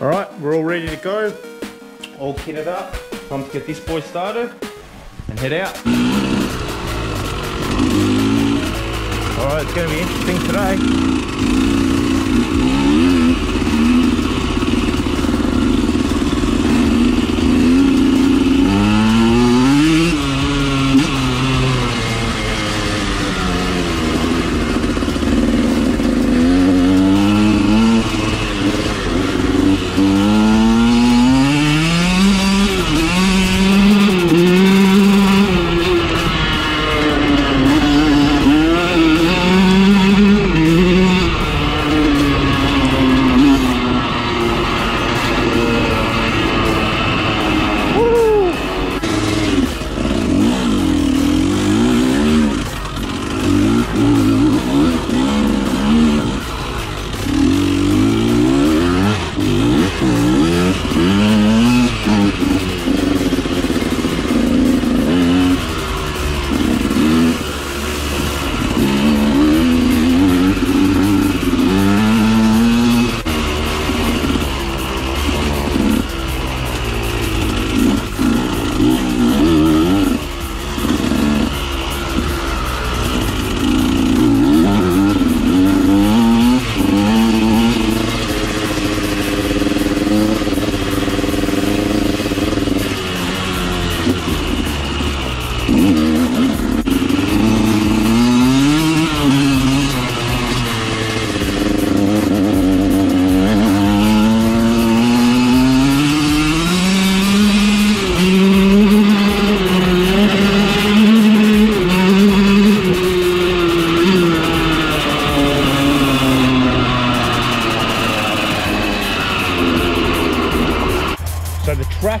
All right, we're all ready to go. All kitted up. Time to get this boy started and head out. All right, it's gonna be interesting today.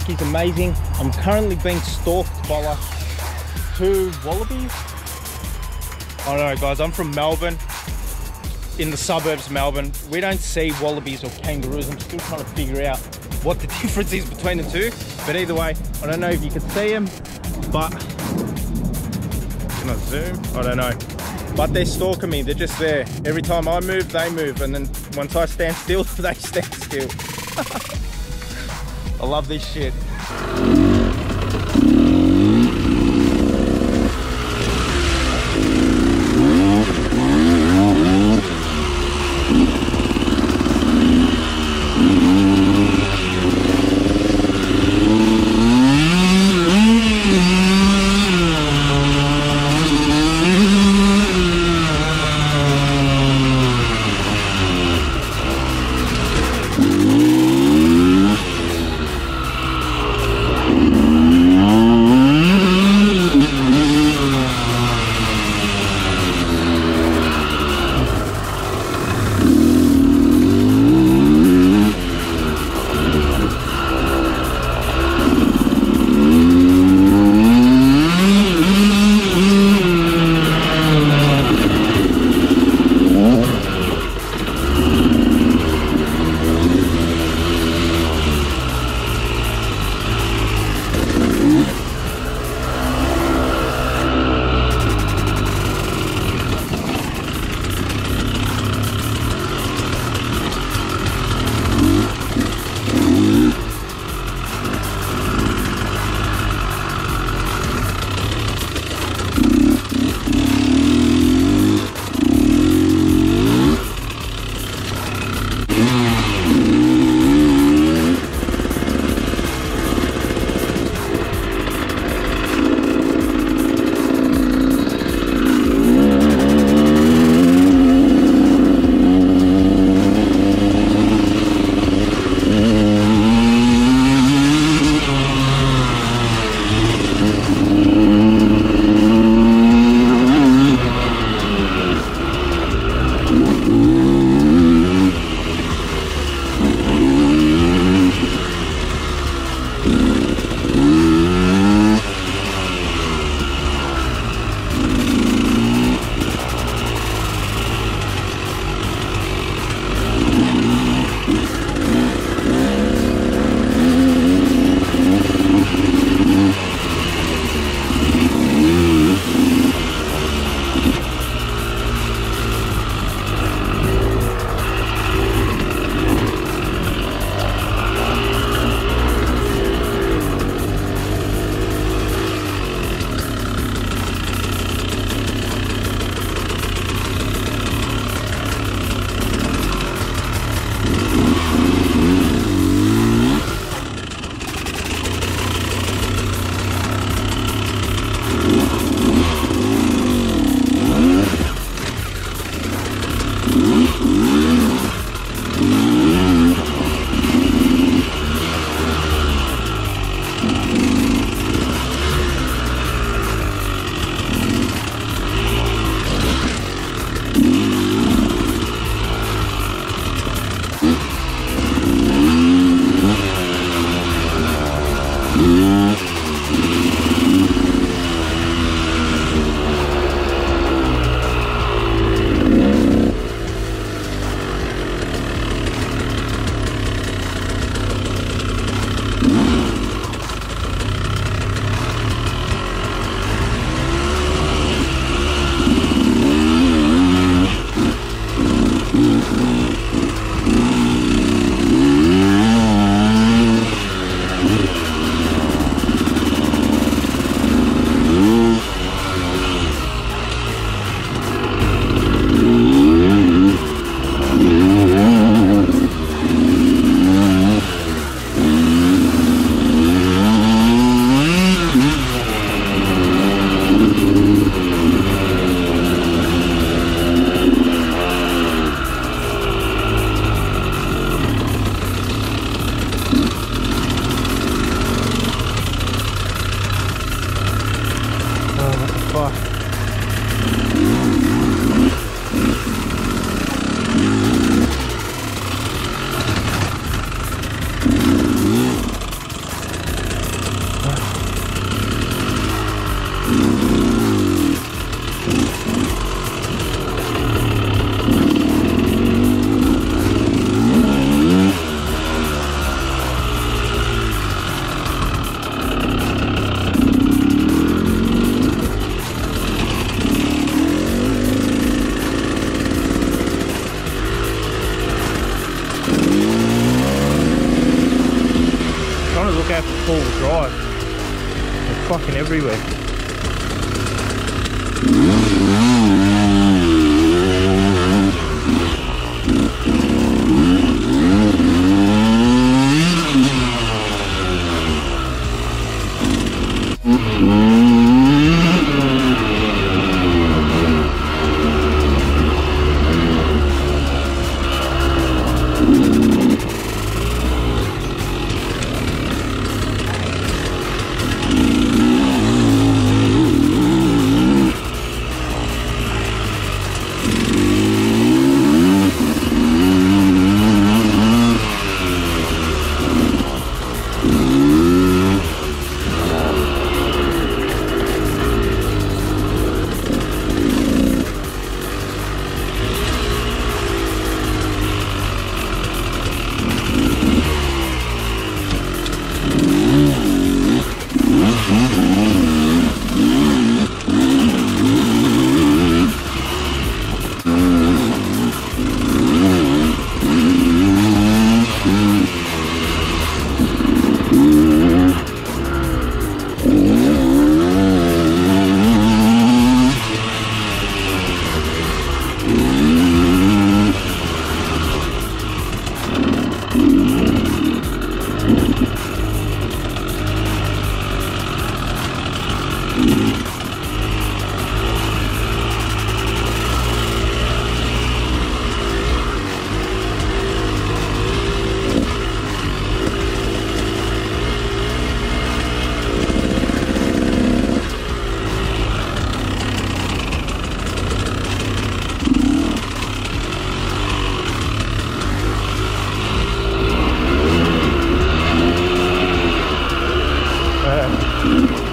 Track is amazing. I'm currently being stalked by like two wallabies. I don't know guys, I'm from Melbourne, in the suburbs of Melbourne. We don't see wallabies or kangaroos. I'm still trying to figure out what the difference is between the two. But either way, I don't know if you can see them, but can I zoom? I don't know. But they're stalking me, they're just there. Every time I move, they move. And then once I stand still, they stand still. I love this shit. fucking everywhere. Mm-hmm. Mm-hmm.